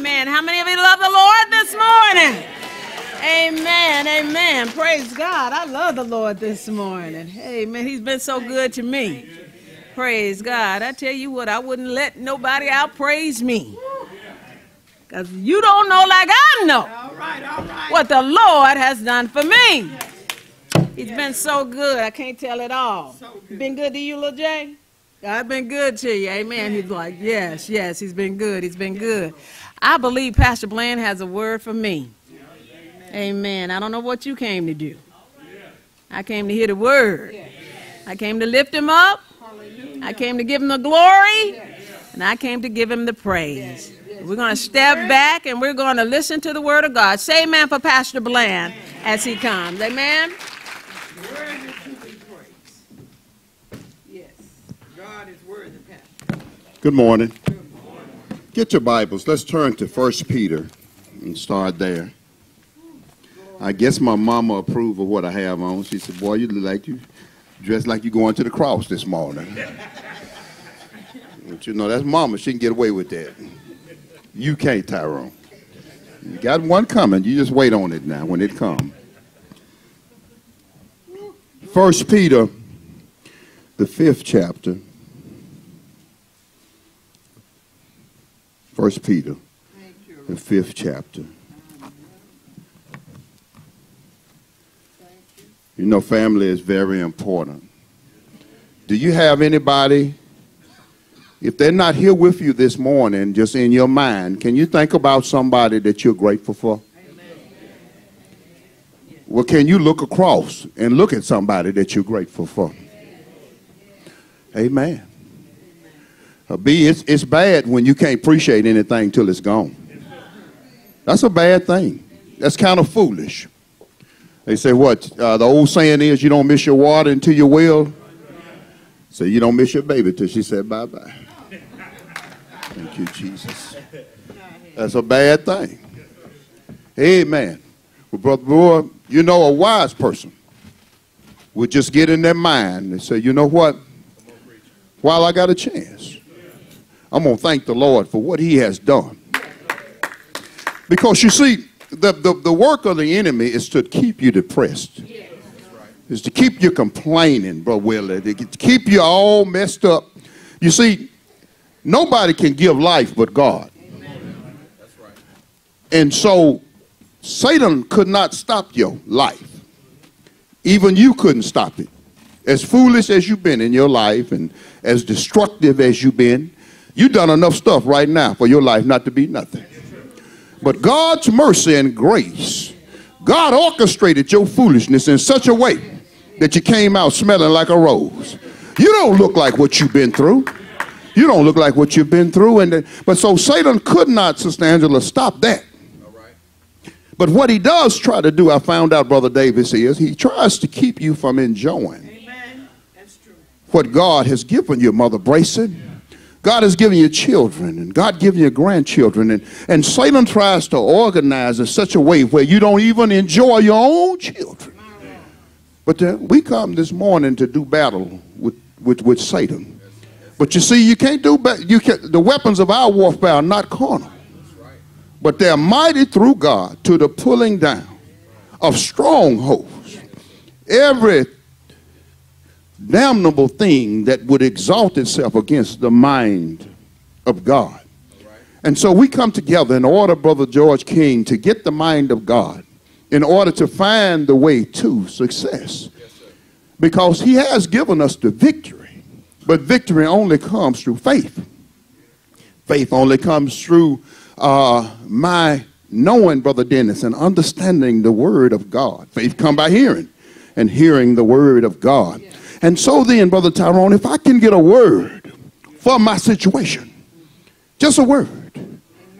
Amen. How many of you love the Lord this morning? Amen. Amen. Praise God. I love the Lord this morning. Amen. He's been so good to me. Praise God. I tell you what, I wouldn't let nobody outpraise me. Because you don't know like I know what the Lord has done for me. He's been so good. I can't tell it all. Been good to you, little Jay? God been good to you. Amen. He's like, yes, yes, he's been good. He's been good. I believe Pastor Bland has a word for me. Amen. I don't know what you came to do. I came to hear the word. I came to lift him up. I came to give him the glory. And I came to give him the praise. We're going to step back and we're going to listen to the word of God. Say amen for Pastor Bland as he comes. Amen. Good morning. Get your Bibles. Let's turn to 1 Peter and start there. I guess my mama approved of what I have on. She said, Boy, you look like you dressed like you going to the cross this morning. but you know, that's mama. She can get away with that. You can't, Tyrone. You got one coming. You just wait on it now when it comes. First Peter, the fifth chapter. First Peter, the fifth chapter. You know, family is very important. Do you have anybody, if they're not here with you this morning, just in your mind, can you think about somebody that you're grateful for? Well, can you look across and look at somebody that you're grateful for? Amen. Uh, B, it's, it's bad when you can't appreciate anything till it's gone. That's a bad thing. That's kind of foolish. They say what? Uh, the old saying is you don't miss your water until you will. So you don't miss your baby till she said bye bye. Thank you, Jesus. That's a bad thing. Amen. Well, Brother Boy, you know a wise person would just get in their mind and say, you know what? While I got a chance, I'm going to thank the Lord for what he has done. Because you see, the, the, the work of the enemy is to keep you depressed. Is to keep you complaining, Brother Willie, to keep you all messed up. You see, nobody can give life but God. And so Satan could not stop your life. Even you couldn't stop it. As foolish as you've been in your life and as destructive as you've been, you've done enough stuff right now for your life not to be nothing. But God's mercy and grace, God orchestrated your foolishness in such a way that you came out smelling like a rose. You don't look like what you've been through. You don't look like what you've been through. And but so Satan could not, Sister Angela, stop that. But what he does try to do, I found out, Brother Davis, is he tries to keep you from enjoying what God has given you, Mother Brayson. God has given you children, and God given you grandchildren, and, and Satan tries to organize in such a way where you don't even enjoy your own children. But uh, we come this morning to do battle with, with, with Satan. But you see, you can't do you can't. the weapons of our warfare are not carnal, but they're mighty through God to the pulling down of strongholds. Every damnable thing that would exalt itself against the mind of God. And so we come together in order, Brother George King, to get the mind of God in order to find the way to success. Because he has given us the victory, but victory only comes through faith. Faith only comes through uh, my knowing, Brother Dennis, and understanding the word of God. Faith come by hearing, and hearing the word of God. And so then, Brother Tyrone, if I can get a word for my situation, just a word.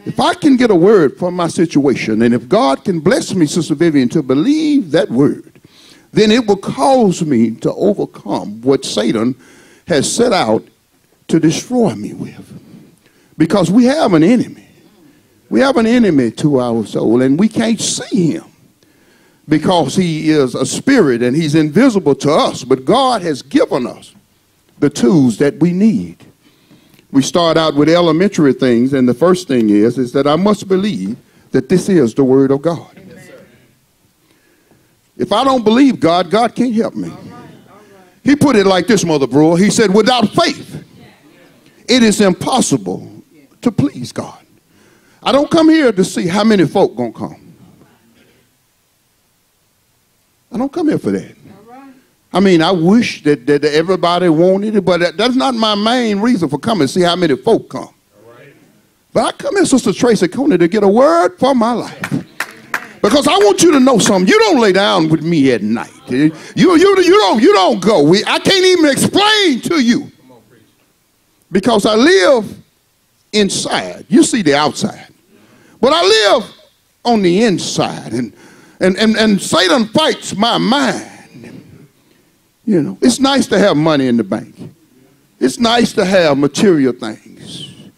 If I can get a word for my situation, and if God can bless me, Sister Vivian, to believe that word, then it will cause me to overcome what Satan has set out to destroy me with. Because we have an enemy. We have an enemy to our soul, and we can't see him because he is a spirit and he's invisible to us. But God has given us the tools that we need. we start out with elementary things, and the first thing is, is that I must believe that this is the Word of God. If I don't believe God, God can't help me. He put it like this, Mother Brewer. He said, without faith, it is impossible to please God. I don't come here to see how many folk gonna come. I don't come here for that. I mean, I wish that, that everybody wanted it, but that, that's not my main reason for coming, see how many folk come. But I come here, Sister Tracy Coney, to get a word for my life. Because I want you to know something. You don't lay down with me at night. You, you, you, don't, you don't go. We, I can't even explain to you. Because I live inside. You see the outside. But I live on the inside. And, and, and, and Satan fights my mind. You know, it's nice to have money in the bank. It's nice to have material things.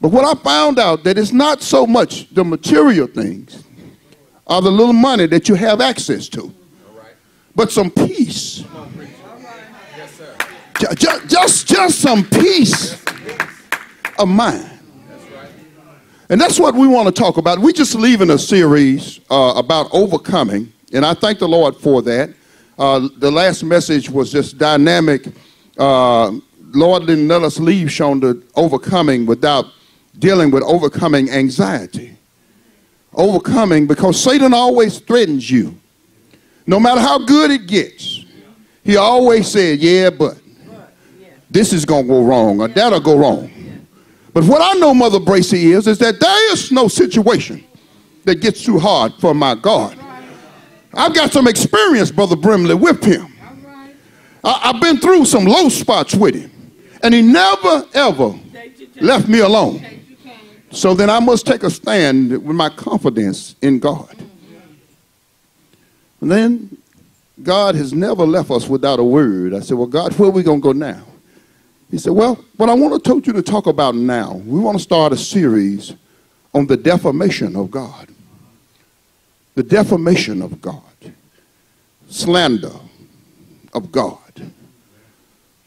But what I found out that it's not so much the material things or the little money that you have access to, but some peace. Just, just, just some peace of mind. And that's what we want to talk about. We just leaving a series uh, about overcoming, and I thank the Lord for that. Uh, the last message was just dynamic. Uh, Lord didn't let us leave shown the overcoming without dealing with overcoming anxiety. Overcoming because Satan always threatens you. No matter how good it gets, he always said, Yeah, but this is going to go wrong or that'll go wrong. But what I know, Mother Bracy, is, is that there is no situation that gets too hard for my God. I've got some experience, Brother Brimley, with him. I, have been through some low spots with him. And he never, ever left me alone. So then I must take a stand with my confidence in God. And then God has never left us without a word. I said, Well, God, where are we going to go now? He said, Well, what I want to told you to talk about now, we want to start a series on the defamation of God. The defamation of God, slander of God,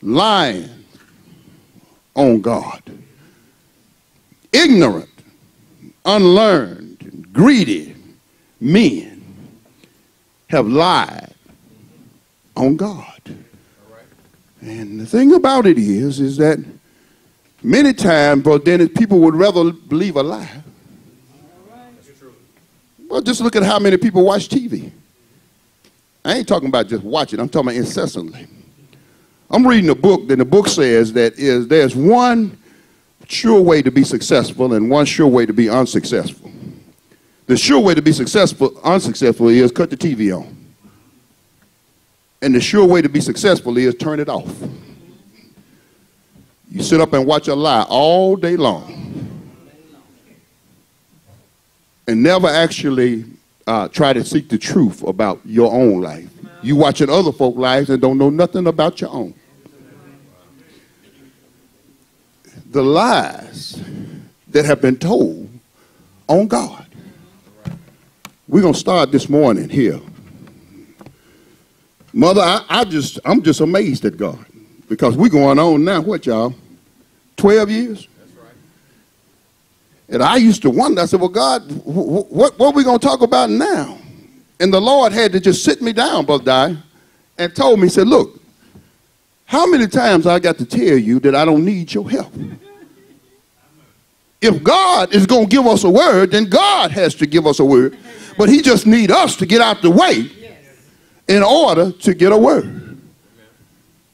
lying on God, ignorant, unlearned, greedy men have lied on God. And the thing about it is, is that many times, but then people would rather believe a lie well, just look at how many people watch TV. I ain't talking about just watching, I'm talking about incessantly. I'm reading a book, and the book says that is there's one sure way to be successful and one sure way to be unsuccessful. The sure way to be successful, unsuccessful is cut the TV on. And the sure way to be successful is turn it off. You sit up and watch a lie all day long and never actually uh, try to seek the truth about your own life. You watching other folk lives and don't know nothing about your own. The lies that have been told on God. We're gonna start this morning here. Mother, I, I just I'm just amazed at God because we're going on now. What y'all? Twelve years? That's right. And I used to wonder, I said, well, God, what, what are we going to talk about now? And the Lord had to just sit me down, Brother Di, and told me, he said, look, how many times I got to tell you that I don't need your help? If God is going to give us a word, then God has to give us a word. But he just need us to get out the way in order to get a word.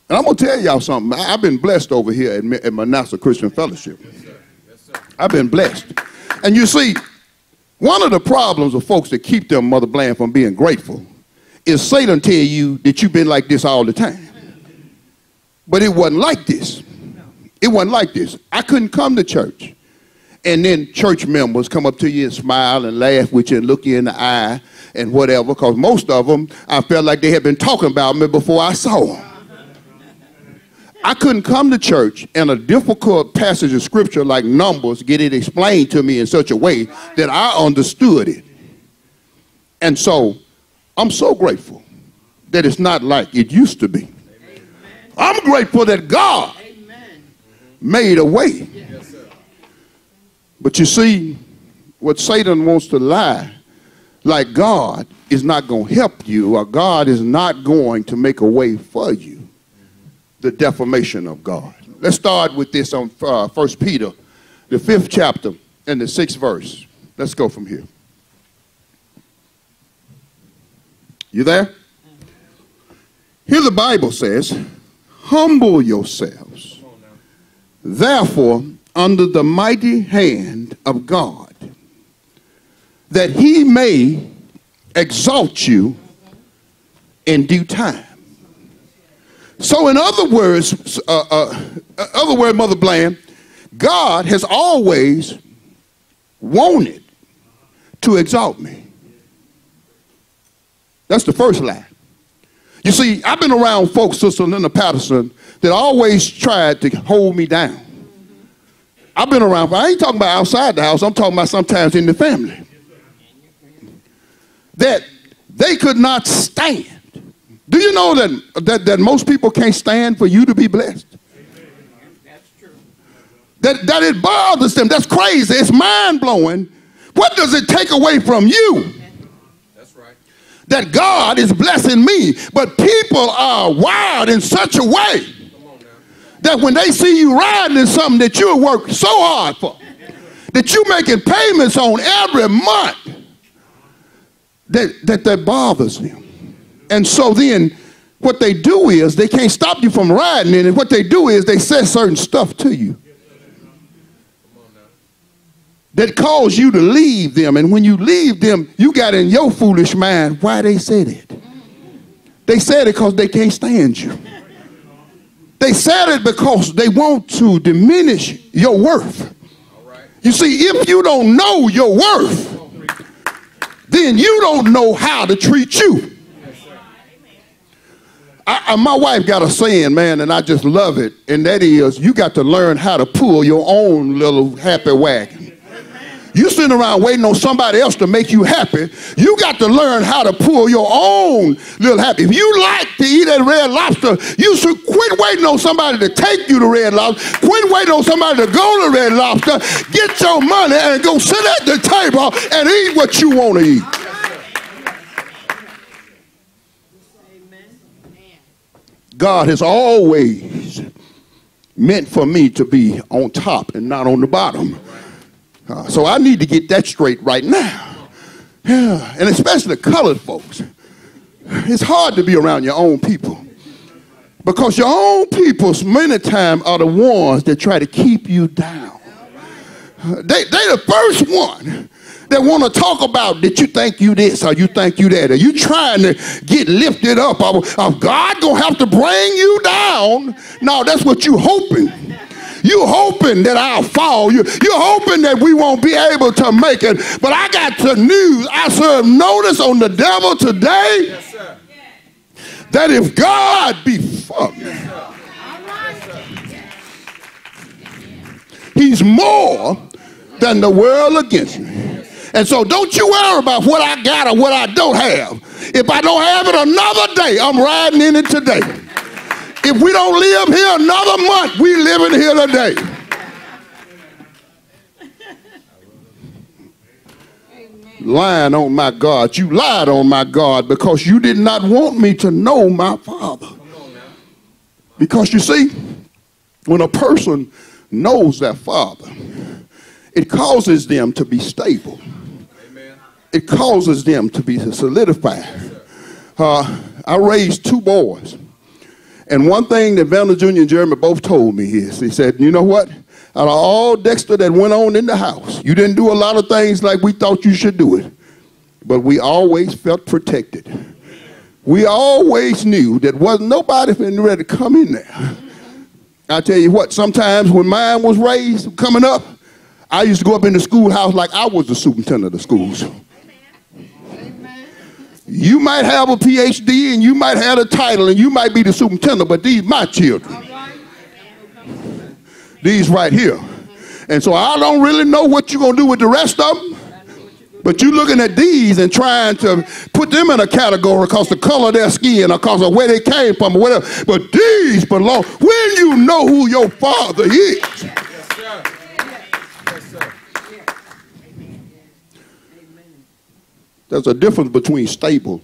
And I'm going to tell y'all something. I've been blessed over here at, at Manasseh Christian Fellowship. I've been blessed. And you see, one of the problems of folks that keep them, Mother Bland, from being grateful is Satan tell you that you've been like this all the time. But it wasn't like this. It wasn't like this. I couldn't come to church. And then church members come up to you and smile and laugh with you and look you in the eye and whatever, because most of them, I felt like they had been talking about me before I saw them. I couldn't come to church and a difficult passage of scripture like Numbers get it explained to me in such a way that I understood it. And so I'm so grateful that it's not like it used to be. I'm grateful that God made a way. But you see, what Satan wants to lie, like God is not going to help you, or God is not going to make a way for you. The defamation of God. Let's start with this on uh, 1 Peter, the fifth chapter and the sixth verse. Let's go from here. You there? Here the Bible says, Humble yourselves, therefore, under the mighty hand of God, that he may exalt you in due time. So, in other words, uh, uh, uh other word, Mother Bland, God has always wanted to exalt me. That's the first lie. You see, I've been around folks, Sister Linda Patterson, that always tried to hold me down. I've been around, I ain't talking about outside the house, I'm talking about sometimes in the family. That they could not stand. Do you know that, that, that most people can't stand for you to be blessed? That's true. That, that it bothers them. That's crazy. It's mind blowing. What does it take away from you? That's right. That God is blessing me. But people are wired in such a way that when they see you riding in something that you worked so hard for, that you're making payments on every month, that, that that bothers them. And so then what they do is they can't stop you from riding in it. What they do is they say certain stuff to you that caused you to leave them. And when you leave them, you got in your foolish mind why they said it. They said it because they can't stand you. They said it because they want to diminish your worth. You see, if you don't know your worth, then you don't know how to treat you. I, I, my wife got a saying, man, and I just love it, and that is you got to learn how to pull your own little happy wagon. You sitting around waiting on somebody else to make you happy. You got to learn how to pull your own little happy. If you like to eat at Red Lobster, you should quit waiting on somebody to take you to Red Lobster. Quit waiting on somebody to go to Red Lobster. Get your money and go sit at the table and eat what you want to eat. God has always meant for me to be on top and not on the bottom. Uh, so I need to get that straight right now. Yeah, and especially the colored folks. It's hard to be around your own people. Because your own people, many times, are the ones that try to keep you down. They, they the first one that want to talk about that you think you this or you think you that. Are you trying to get lifted up? Or God gonna have to bring you down? No, that's what you hoping. You hoping that I'll fall. You, you're hoping that we won't be able to make it. But I got the news. I serve notice on the devil today yes, that if God be me, he's more than the world against me. And so don't you worry about what I got or what I don't have. If I don't have it another day, I'm riding in it today. If we don't live here another month, we living here today. Lying on my God. You lied on my God because you did not want me to know my Father. Because you see, when a person knows their Father, it causes them to be stable. It causes them to be solidified. Uh, I raised two boys. And one thing that Vanna Jr. and Jeremy both told me is, he said, you know what? Out of all Dexter that went on in the house, you didn't do a lot of things like we thought you should do it. But we always felt protected. We always knew that wasn't nobody ready to come in there. I tell you what, sometimes when mine was raised coming up, I used to go up in the schoolhouse like I was the superintendent of the schools. You might have a PhD and you might have a title and you might be the superintendent, but these my children. These right here. And so I don't really know what you're going to do with the rest of them, But you're looking at these and trying to put them in a category because the color of their skin or because of where they came from or whatever. But these belong when you know who your father is. There's a difference between stable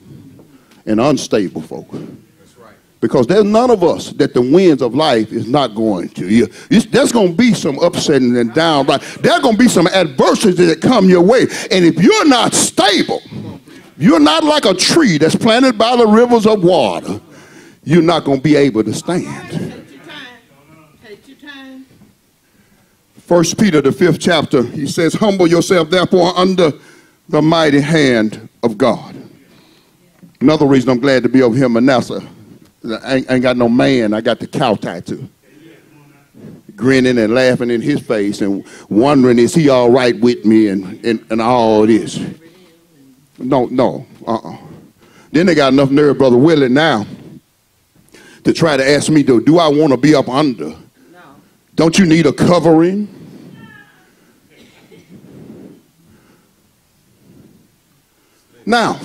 and unstable folk. Right. Because there's none of us that the winds of life is not going to. You, there's going to be some upsetting and down. Right? There's going to be some adversities that come your way. And if you're not stable, you're not like a tree that's planted by the rivers of water, you're not going to be able to stand. First Peter, the fifth chapter, he says, Humble yourself, therefore, under the mighty hand of God. Another reason I'm glad to be over here, Manasseh. I ain't, ain't got no man. I got the cow tattoo. Grinning and laughing in his face and wondering, is he all right with me and, and, and all this. No, no, uh-uh. Then they got enough nerve, Brother Willie, now to try to ask me, do, do I want to be up under? No. Don't you need a covering? Now,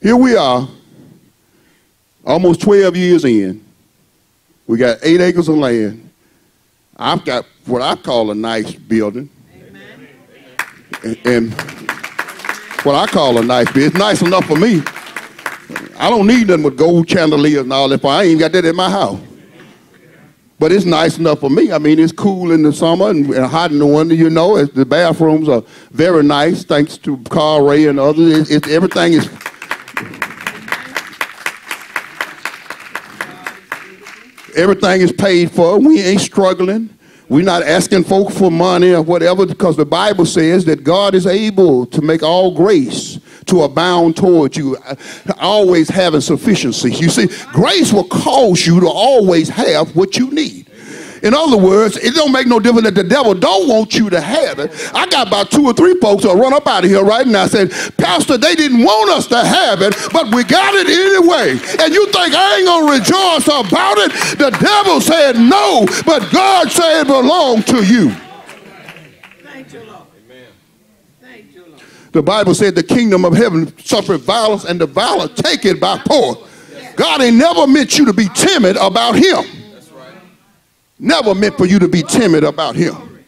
here we are almost 12 years in, we got eight acres of land. I've got what I call a nice building. And, and, what I call a nice building. It's nice enough for me. I don't need nothing with gold chandeliers and all that. I ain't got that in my house. But it's nice enough for me. I mean, it's cool in the summer and, and hot in the winter, you know. the bathrooms are very nice, thanks to Carl Ray and others. It, it, everything is Everything is paid for. We ain't struggling. We're not asking folk for money or whatever because the Bible says that God is able to make all grace to abound towards you, uh, always having sufficiency. You see, grace will cause you to always have what you need. In other words, it don't make no difference that the devil don't want you to have it. I got about two or three folks that run up out of here right now said, Pastor, they didn't want us to have it, but we got it anyway. And you think I ain't gonna rejoice about it? The devil said no, but God said it belonged to you. Thank you, Lord. Amen. Thank you, Lord. The Bible said the kingdom of heaven suffered violence and the violent take it by force. God ain't never meant you to be timid about him. Never meant for you to be timid about him.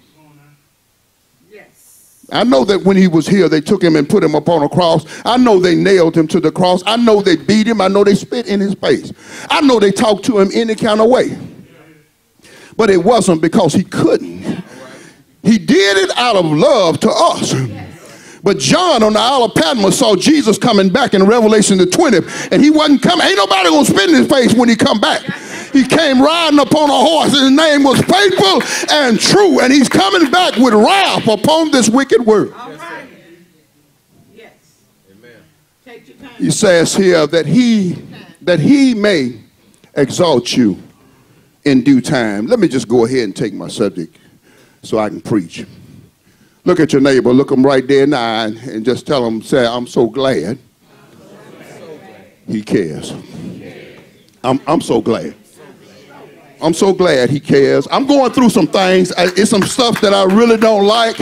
I know that when he was here, they took him and put him upon a cross. I know they nailed him to the cross. I know they beat him. I know they spit in his face. I know they talked to him any kind of way. But it wasn't because he couldn't. He did it out of love to us. But John on the Isle of Patmos saw Jesus coming back in Revelation the 20th, and he wasn't coming. Ain't nobody gonna spit in his face when he come back. He came riding upon a horse, and his name was faithful and true. And he's coming back with wrath upon this wicked world. Yes. Amen. He says here that he that he may exalt you in due time. Let me just go ahead and take my subject so I can preach. Look at your neighbor, look him right there in the eye, and just tell him, say, I'm so glad he cares. I'm, I'm so glad. I'm so glad he cares. I'm going through some things. It's some stuff that I really don't like.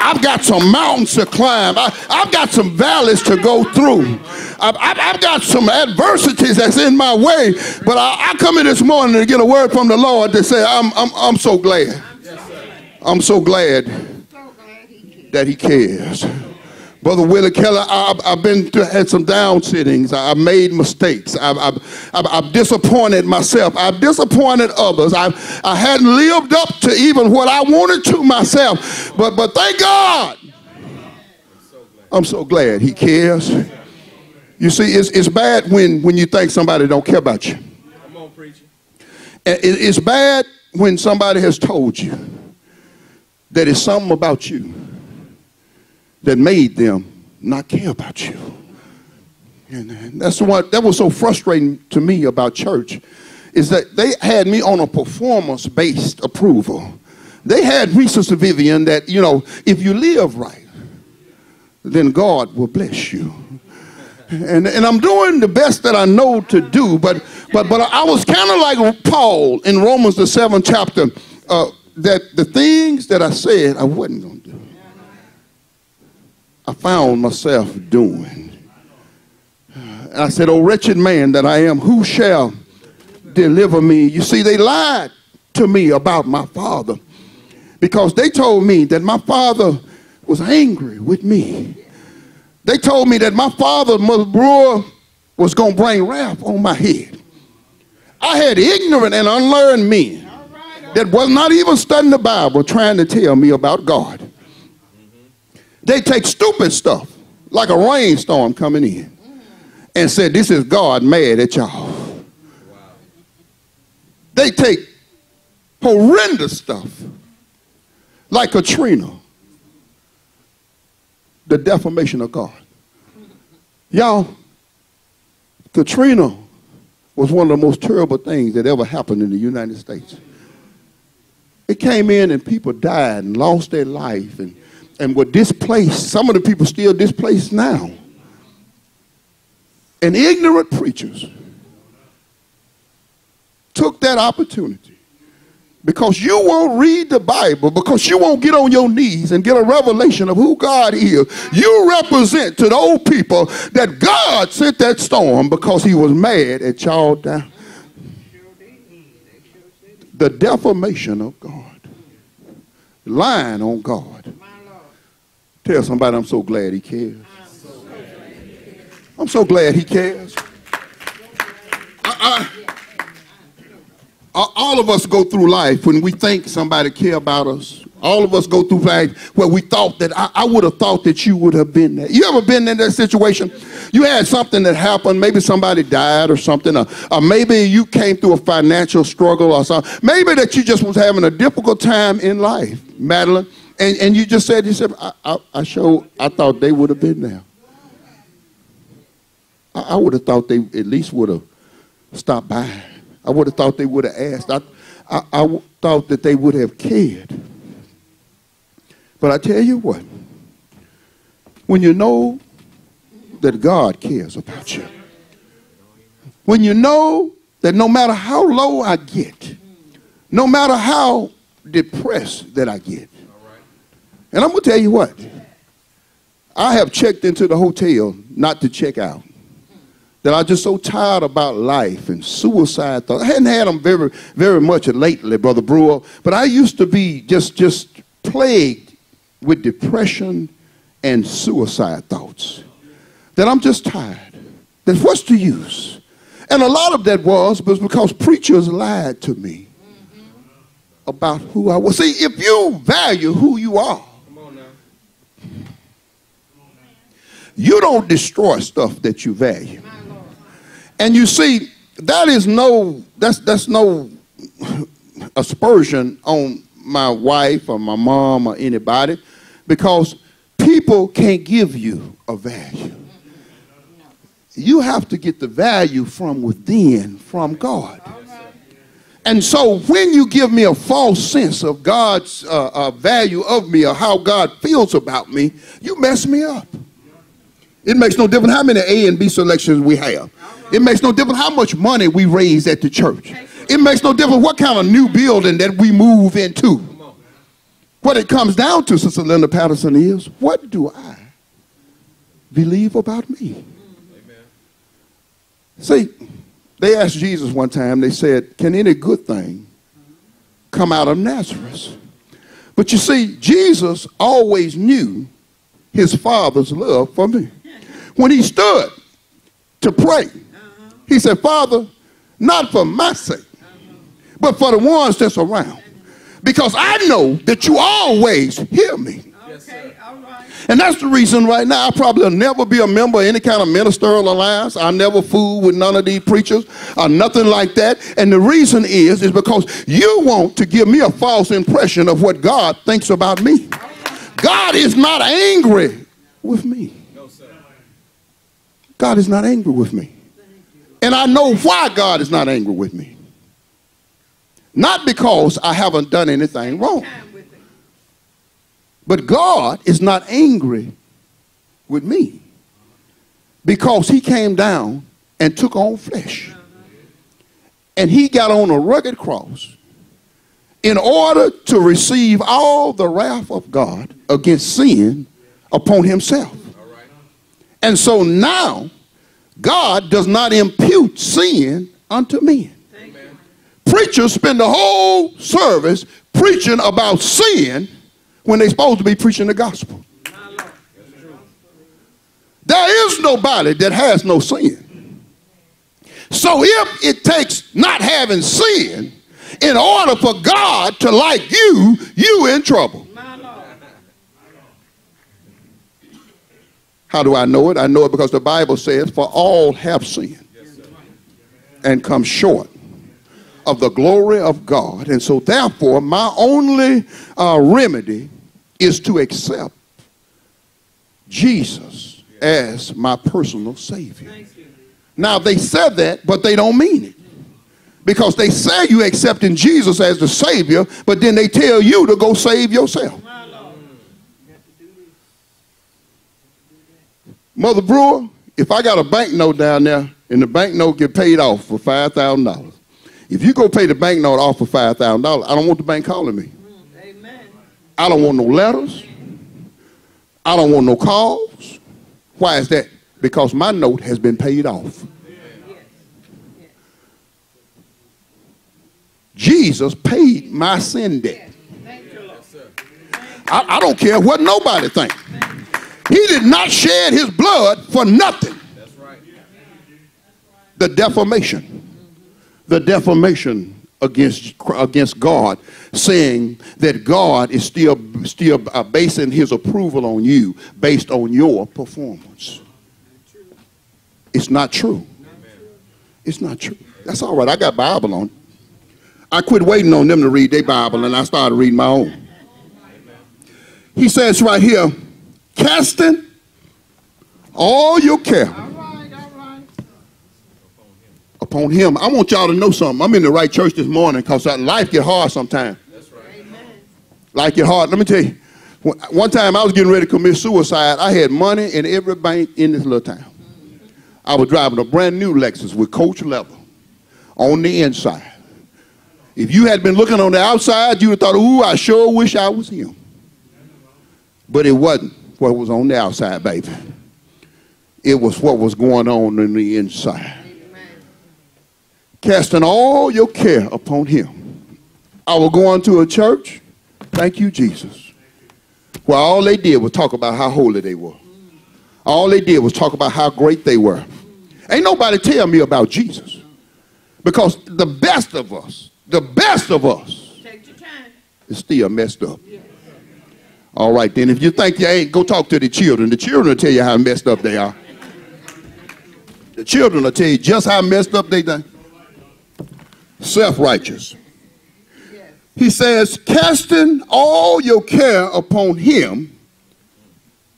I've got some mountains to climb. I, have got some valleys to go through. I've, I've, got some adversities that's in my way. But I, I, come in this morning to get a word from the Lord to say, I'm, I'm, I'm so glad. I'm so glad that he cares. Brother Willie Keller, I've, I've been to, had some down sittings. I've made mistakes. I've, I've, I've, disappointed myself. I've disappointed others. I've, I hadn't lived up to even what I wanted to myself. But, but thank God. I'm so glad he cares. You see, it's, it's bad when, when you think somebody don't care about you. Come on, preacher. It, it's bad when somebody has told you that it's something about you that made them not care about you. And that's what that was so frustrating to me about church is that they had me on a performance based approval. They had me, Sister Vivian, that, you know, if you live right, then God will bless you. And, and I'm doing the best that I know to do, but, but, but I was kind of like Paul in Romans, the seventh chapter, uh, that the things that I said I wasn't going to do. I found myself doing. And I said, Oh, wretched man that I am, who shall deliver me? You see, they lied to me about my father because they told me that my father was angry with me. They told me that my father, Mother Brewer, was going to bring wrath on my head. I had ignorant and unlearned men that was not even studying the Bible trying to tell me about God. They take stupid stuff like a rainstorm coming in and said, This is God mad at y'all. They take horrendous stuff like Katrina the defamation of God. Y'all, Katrina was one of the most terrible things that ever happened in the United States. It came in and people died and lost their life and, and were displaced. Some of the people still displaced now. And ignorant preachers took that opportunity because you won't read the Bible, because you won't get on your knees and get a revelation of who God is. You represent to those people that God sent that storm because he was mad at y'all down. The defamation of God, lying on God. Tell somebody I'm so glad he cares. I'm so glad he cares. I, I, all of us go through life when we think somebody care about us. All of us go through life where we thought that I, I would have thought that you would have been there. You ever been in that situation? You had something that happened. Maybe somebody died or something, or, or maybe you came through a financial struggle or something. Maybe that you just was having a difficult time in life, Madeline, and, and you just said, you said, I, I, I show, I thought they would have been there. I, I would have thought they at least would have stopped by. I would have thought they would have asked. I, I, I thought that they would have cared. But I tell you what, when you know that God cares about you, when you know that no matter how low I get, no matter how depressed that I get, and I'm going to tell you what, I have checked into the hotel not to check out that I'm just so tired about life and suicide thoughts. I hadn't had them very, very much lately, Brother Brewer, but I used to be just, just plagued with depression and suicide thoughts. That I'm just tired. That what's the use? And a lot of that was, was because preachers lied to me about who I was. See, if you value who you are, you don't destroy stuff that you value. And you see, that is no, that's, that's no aspersion on my wife or my mom or anybody because people can't give you a value. You have to get the value from within, from God. And so when you give me a false sense of God's uh, uh, value of me or how God feels about me, you mess me up. It makes no difference how many A and B selections we have. It makes no difference how much money we raise at the church. It makes no difference what kind of new building that we move into. What it comes down to, Sister Linda Patterson, is what do I believe about me? See, they asked Jesus one time, they said, Can any good thing come out of Nazareth? But you see, Jesus always knew his father's love for me. When he stood to pray, he said, Father, not for my sake, but for the ones that's around. Because I know that you always hear me. And that's the reason right now I probably will never be a member of any kind of ministerial alliance. I never fool with none of these preachers or nothing like that. And the reason is, is because you want to give me a false impression of what God thinks about me. God is not angry with me. God is not angry with me. And I know why God is not angry with me. Not because I haven't done anything wrong. But God is not angry with me because he came down and took on flesh. And he got on a rugged cross in order to receive all the wrath of God against sin upon himself. And so now, God does not impute sin unto men. Preachers spend the whole service preaching about sin when they're supposed to be preaching the gospel. There is nobody that has no sin. So if it takes not having sin in order for God to like you, you in trouble. How do I know it? I know it because the Bible says, For all have sinned and come short of the glory of God. And so, therefore, my only uh, remedy is to accept Jesus as my personal Savior. Now, they said that, but they don't mean it. Because they say you accepting Jesus as the Savior, but then they tell you to go save yourself. Mother Brewer, if I got a banknote down there and the banknote get paid off for $5,000, if you go pay the banknote off for $5,000, I don't want the bank calling me. Amen. I don't want no letters. I don't want no calls. Why is that? Because my note has been paid off. Jesus paid my sin debt. I, I don't care what nobody thinks. He did not shed his blood for nothing. Right. The defamation. The defamation against against God, saying that God is still still uh, basing His approval on you based on your performance. It's not true. It's not true. That's all right. I got Bible on. I quit waiting on them to read their Bible and I started reading my own. He says right here casting all your care upon him. I want y'all to know something. I'm in the right church this morning because life get hard sometimes. That's right. Life get hard. Let me tell you. One time I was getting ready to commit suicide. I had money in every bank in this little town. I was driving a brand new Lexus with coach leather on the inside. If you had been looking on the outside, you would have thought, ooh, I sure wish I was him. But it wasn't what was on the outside, baby. It was what was going on in the inside. Amen. Casting all your care upon him. I was going to a church, thank you, Jesus, where all they did was talk about how holy they were. All they did was talk about how great they were. Ain't nobody tell me about Jesus. Because the best of us, the best of us, is still messed up. All right, then. If you think you ain't, go talk to the children. The children will tell you how messed up they are. The children will tell you just how messed up they are. Self-righteous. He says, casting all your care upon him,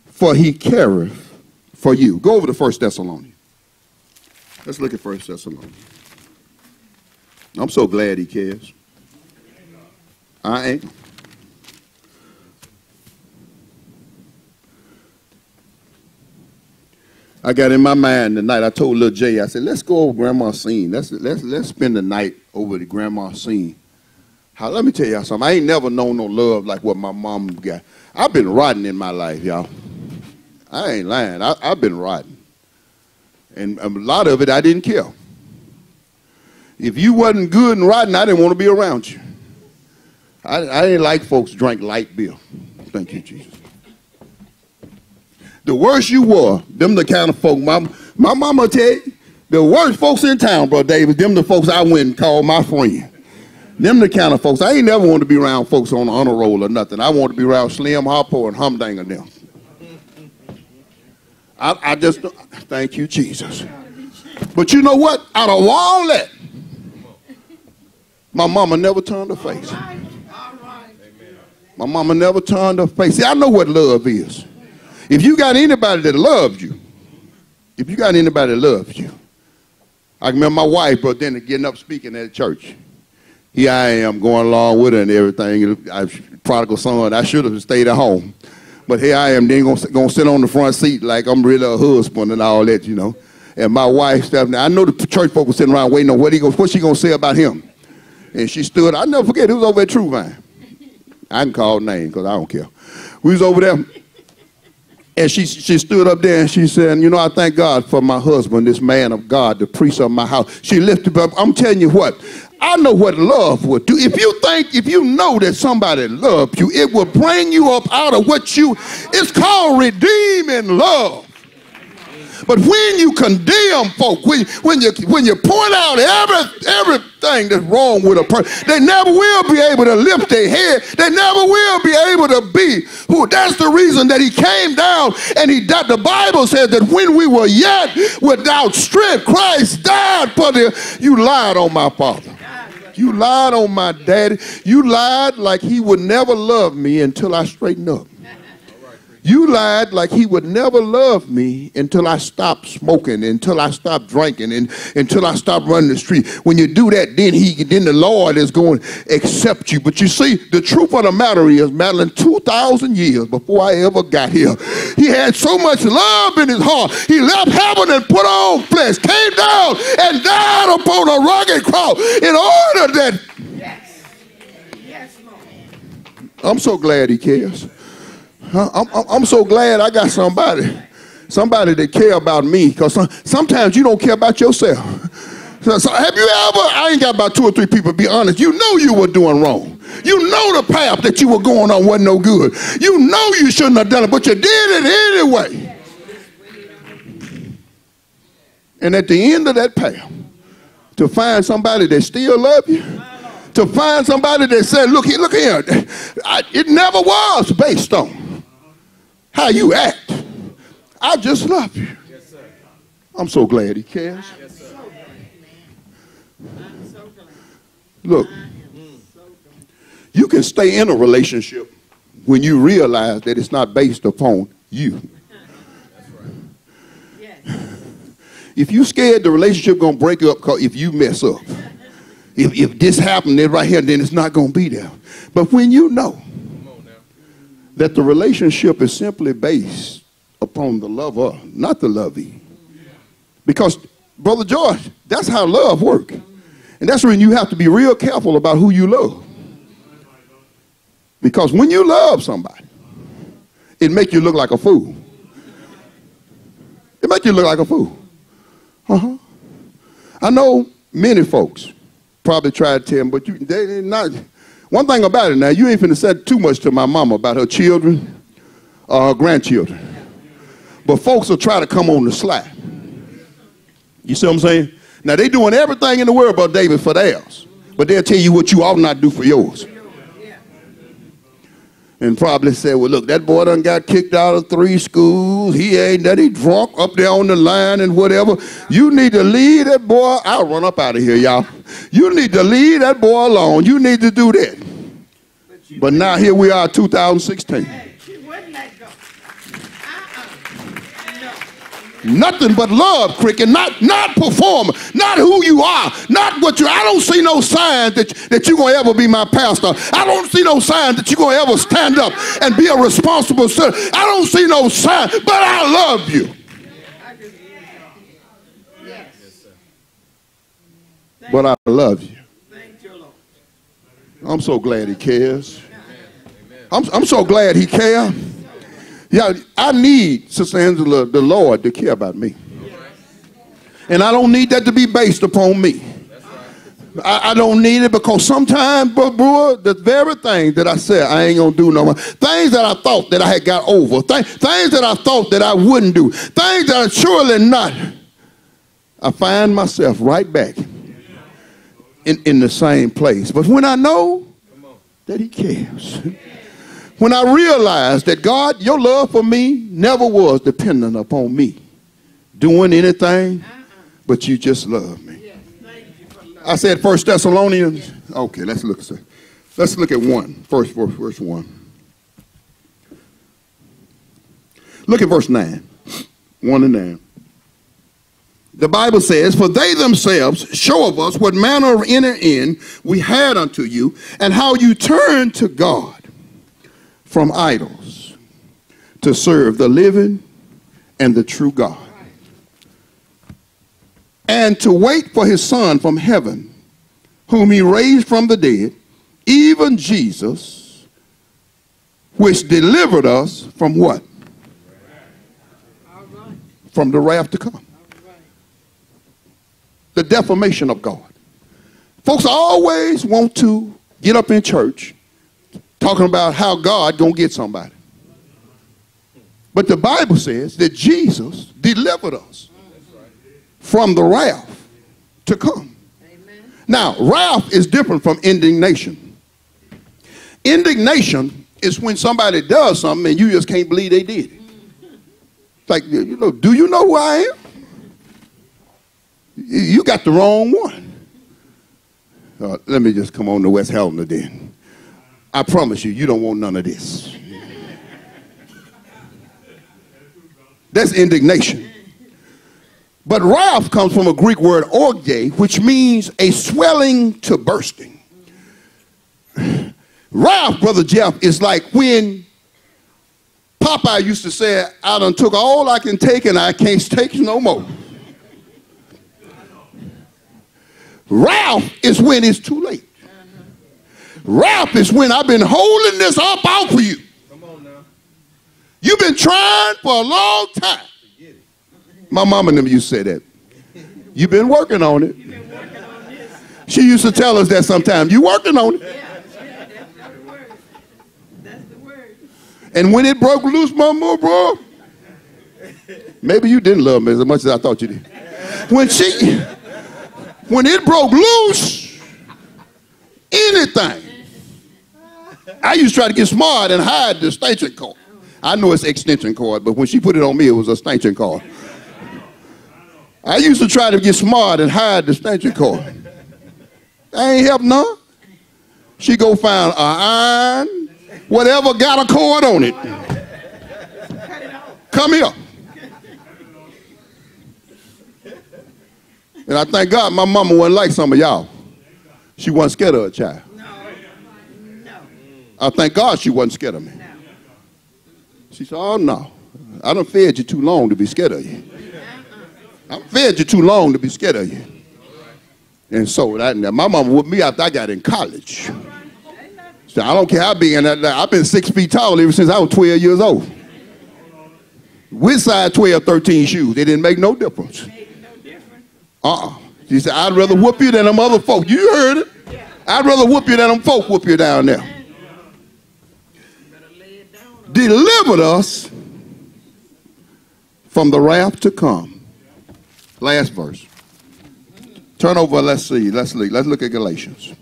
for he careth for you. Go over to First Thessalonians. Let's look at First Thessalonians. I'm so glad he cares. I ain't. I got in my mind tonight. I told little Jay, I said, let's go over grandma's scene. Let's let's let's spend the night over the grandma's scene. How, let me tell y'all something. I ain't never known no love like what my mom got. I've been rotten in my life, y'all. I ain't lying. I, have been rotten. And a lot of it I didn't care. If you wasn't good and rotten, I didn't want to be around you. I, I didn't like folks drink light beer. Thank you, Jesus. The worse you were, them the kind of folk, my, my mama tell you, the worst folks in town, bro David, them the folks I went and called my friend. Them the kind of folks, I ain't never want to be around folks on the honor roll or nothing. I want to be around Slim Harpo and Humdinger them. I, I just, thank you, Jesus. But you know what? Out of all that, my mama never turned her face. My mama never turned her face. See, I know what love is. If you got anybody that loves you, if you got anybody that loves you, I remember my wife, but then getting up speaking at church. Here I am going along with her and everything. I, prodigal son, I should have stayed at home. But here I am, then gonna, gonna sit on the front seat like I'm really a husband and all that, you know. And my wife, Stephanie, I know the church folk were sitting around waiting on what he goes, what's she gonna say about him? And she stood, I never forget, it was over at True Vine. I can call name because I don't care. We was over there And she, she stood up there and she said, You know, I thank God for my husband, this man of God, the priest of my house. She lifted up. I'm telling you what, I know what love would do. If you think, if you know that somebody loved you, it will bring you up out of what you, it's called redeeming love. But when you condemn folk, when, when, you, when you point out every, everything that's wrong with a person, they never will be able to lift their head. They never will be able to be who. That's the reason that he came down and he died. The Bible says that when we were yet without strength, Christ died for the. You lied on my father. You lied on my daddy. You lied like he would never love me until I straighten up. You lied like he would never love me until I stopped smoking, until I stopped drinking, and until I stopped running the street. When you do that, then he then the Lord is going to accept you. But you see, the truth of the matter is, Madeline, 2,000 years before I ever got here, he had so much love in his heart. He left heaven and put on flesh, came down and died upon a rugged cross in order that. Yes. Yes, Lord. I'm so glad he cares. I'm, I'm so glad I got somebody, somebody that care about me. Because sometimes you don't care about yourself. So, so, have you ever, I ain't got about two or three people, be honest, you know you were doing wrong. You know the path that you were going on wasn't no good. You know you shouldn't have done it, but you did it anyway. And at the end of that path, to find somebody that still love you, to find somebody that said, look here, look here, I, it never was based on how you act. I just love you. I'm so glad he cares. Look, you can stay in a relationship when you realize that it's not based upon you. If you scared the relationship gonna break up if you mess up. If, if this happened right here, then it's not gonna be there. But when you know that the relationship is simply based upon the lover, not the lovey. Because, Brother George, that's how love works. And that's when you have to be real careful about who you love. Because when you love somebody, it make you look like a fool. It make you look like a fool. Uh-huh. I know many folks probably try to tell them, but you, they did not one thing about it now, you ain't finna say too much to my mama about her children or her grandchildren. But folks will try to come on the slack. You see what I'm saying? Now they doing everything in the world about David for theirs. But they'll tell you what you ought not do for yours. And probably say, well, look, that boy done got kicked out of three schools. He ain't that he drunk up there on the line and whatever. You need to leave that boy. I'll run up out of here, y'all. You need to leave that boy alone. You need to do that. But now here we are, 2016. Nothing but love, cricket. Not not performer. Not who you are. Not what you. I don't see no sign that that you're gonna ever be my pastor. I don't see no sign that you're gonna ever stand up and be a responsible son. I don't see no sign. But I love you. But I love you. I'm so glad he cares. I'm, I'm so glad he cares. Yeah, I need, Sister Angela, the Lord to care about me. And I don't need that to be based upon me. I, I, don't need it because sometimes, bro, bro, the very thing that I said I ain't gonna do no more, things that I thought that I had got over, th- things that I thought that I wouldn't do, things that are surely not, I find myself right back in, in the same place. But when I know that He cares, when I realized that God, your love for me never was dependent upon me doing anything, but you just love me. I said First Thessalonians. Okay, let's look. Let's look at one. First verse, verse one. Look at verse nine. One and nine. The Bible says, For they themselves show of us what manner of inner end we had unto you, and how you turned to God from idols to serve the living and the true God. And to wait for his Son from heaven, whom he raised from the dead, even Jesus, which delivered us from what? from the wrath to come. The defamation of God. Folks always want to get up in church talking about how God gonna get somebody. But the Bible says that Jesus delivered us from the wrath to come. Now, wrath is different from indignation. Indignation is when somebody does something and you just can't believe they did it. Like, you know, do you know who I am? You got the wrong one. Uh, let me just come on to West Helena then. I promise you, you don't want none of this. That's indignation. But wrath comes from a Greek word orge, which means a swelling to bursting. wrath, Brother Jeff, is like when Popeye used to say, I done took all I can take and I can't take no more. Wrath is when it's too late. Wrath is when I've been holding this up out for you. Come on now. You've been trying for a long time. My mama and them used to say that. You've been working on it. She used to tell us that sometimes. You working on it. And when it broke loose, mama, bro, maybe you didn't love me as much as I thought you did. When she, when it broke loose, anything. I used to try to get smart and hide the extension cord. I know it's extension cord, but when she put it on me, it was a extension cord. I used to try to get smart and hide the extension cord. I ain't help none. She go find a iron, whatever got a cord on it. Come here. And I thank God my mama wasn't like some of y'all. She wasn't scared of a child. I thank God she wasn't scared of me. She said, oh no. I done fed you too long to be scared of you. I fed you too long to be scared of you. And so that, my mama with me after I got in college. So I don't care how big, and I've been six feet tall ever since I was 12 years old. With size 12, 13 shoes, they didn't make no difference. Uh-uh. She said, I'd rather whoop you than them other folk. You heard it. I'd rather whoop you than them folk whoop you down there. Delivered us from the wrath to come. Last verse. Turn over, let's see. Let's look, let's look at Galatians.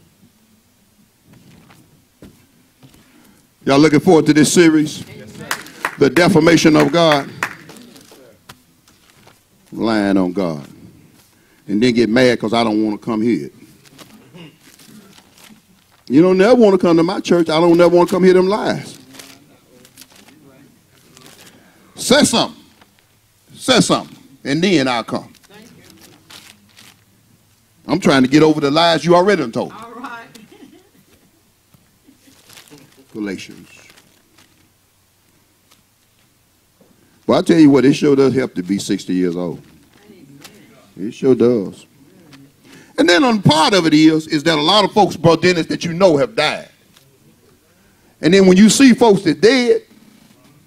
Y'all looking forward to this series? The defamation of God. Lying on God. And then get mad because I don't want to come here. You don't never want to come to my church. I don't never want to come hear them lies. Say something. Say something. And then I'll come. I'm trying to get over the lies you already told. All right. Galatians. Well, I tell you what, it sure does help to be 60 years old. It sure does. And then on part of it is, is that a lot of folks, Brother Dennis, that you know have died. And then when you see folks that dead,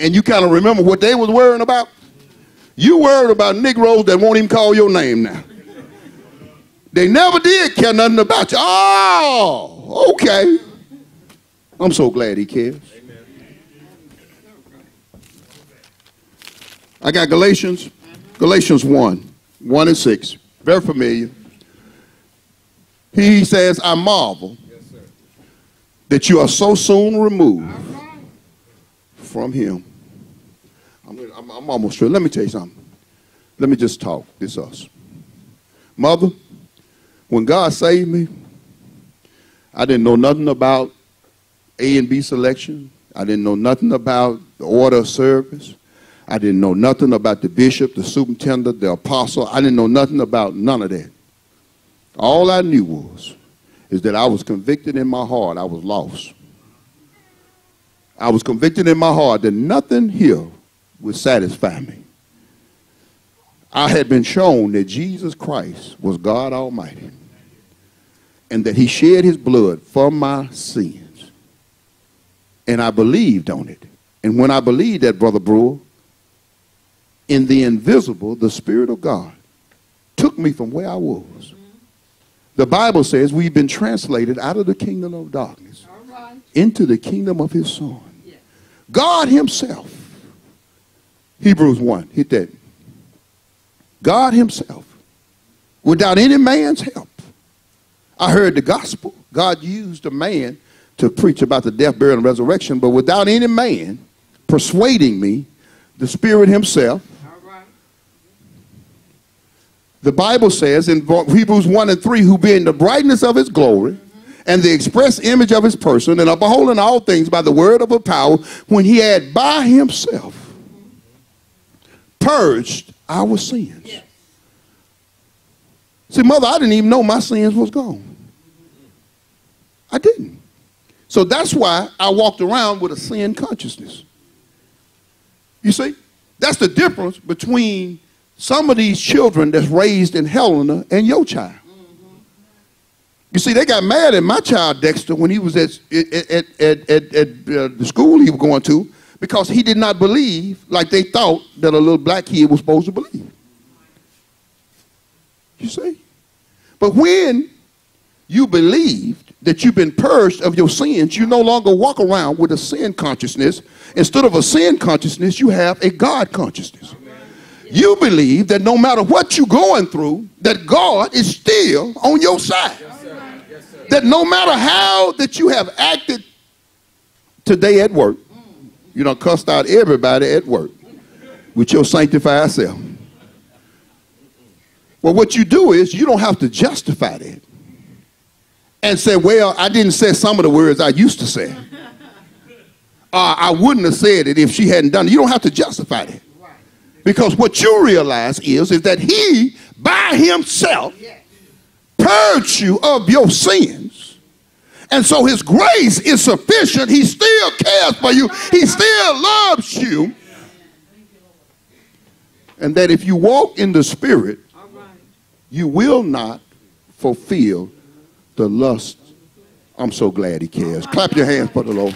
and you kind of remember what they was worrying about, you worried about Negroes that won't even call your name now. They never did care nothing about you. Oh, okay. I'm so glad he cares. I got Galatians, Galatians 1, 1 and 6. Very familiar. He says, I marvel that you are so soon removed from him. I'm, almost sure. Let me tell you something. Let me just talk. This us. Mother, when God saved me, I didn't know nothing about A and B selection. I didn't know nothing about the order of service. I didn't know nothing about the bishop, the superintendent, the apostle. I didn't know nothing about none of that. All I knew was is that I was convicted in my heart I was lost. I was convicted in my heart that nothing here would satisfy me. I had been shown that Jesus Christ was God Almighty and that he shed his blood for my sins. And I believed on it. And when I believed that, Brother Brewer, in the invisible, the Spirit of God took me from where I was. The Bible says we've been translated out of the kingdom of darkness into the kingdom of his son. God himself, Hebrews 1, hit that. God himself, without any man's help. I heard the gospel. God used a man to preach about the death, burial, and resurrection, but without any man persuading me, the Spirit himself, the Bible says in Hebrews 1 and 3, who being the brightness of his glory and the express image of his person, and upholding all things by the word of a power, when he had by himself purged our sins. Yes. See, mother, I didn't even know my sins was gone. I didn't. So that's why I walked around with a sin consciousness. You see, that's the difference between some of these children that's raised in Helena and your child. You see, they got mad at my child Dexter when he was at, at, at, at, at uh, the school he was going to because he did not believe like they thought that a little black kid was supposed to believe. You see? But when you believed that you've been purged of your sins, you no longer walk around with a sin consciousness. Instead of a sin consciousness, you have a God consciousness you believe that no matter what you're going through, that God is still on your side. Yes, sir. Yes, sir. That no matter how that you have acted today at work, you don't cussed out everybody at work with your sanctified self. Well, what you do is you don't have to justify that and say, well, I didn't say some of the words I used to say. Uh, I wouldn't have said it if she hadn't done it. You don't have to justify that. Because what you realize is, is that he, by himself, purged you of your sins. And so his grace is sufficient. He still cares for you. He still loves you. And that if you walk in the spirit, you will not fulfill the lust. I'm so glad he cares. Clap your hands for the Lord.